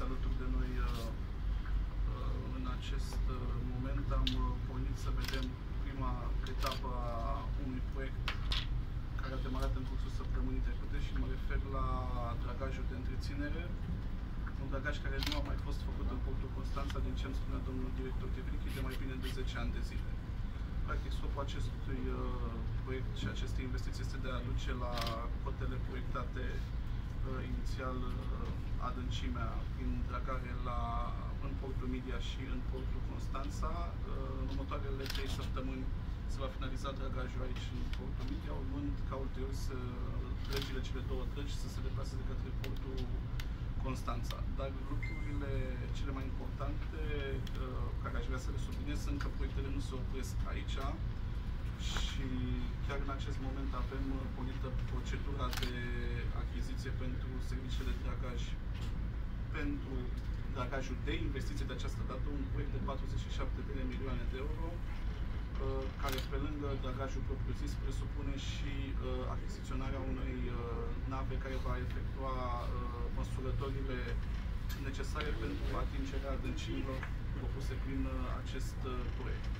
sunteți alături de noi uh, uh, în acest uh, moment. Am uh, pornit să vedem prima etapă a unui proiect care a demarat în cursul săptămânii trecute și mă refer la dragajul de întreținere. Un dragaj care nu a mai fost făcut în portul Constanța, din ce îmi spunea domnul director Chevrichi, de mai bine de 10 ani de zile. Practic, scopul acestui uh, proiect și acestei investiții este de a aduce la cotele proiectate uh, inițial uh, adâncimea prin dragare la, în portul Media și în portul Constanța. Uh, în următoarele 3 săptămâni se va finaliza dragajul aici în portul Media, urmând ca ulterior să drăgile cele două drăgi să se deplaseze către portul Constanța. Dar lucrurile cele mai importante uh, care aș vrea să le subliniez sunt că proiectele nu se opresc aici și chiar în acest moment avem uh, pornită procedura de achiziție pentru serviciile de dragaj pentru dragajul de investiție de această dată, un proiect de 47 de milioane de euro, uh, care pe lângă dragajul propriu-zis presupune și uh, achiziționarea unei uh, nave care va efectua măsurătorile necesare pentru atingerea adâncimilor propuse prin acest proiect.